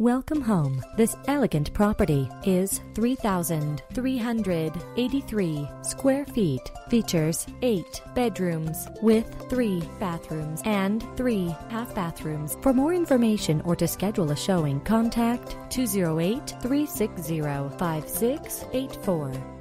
Welcome home. This elegant property is 3,383 square feet. Features 8 bedrooms with 3 bathrooms and 3 half bathrooms. For more information or to schedule a showing, contact 208 360 5684.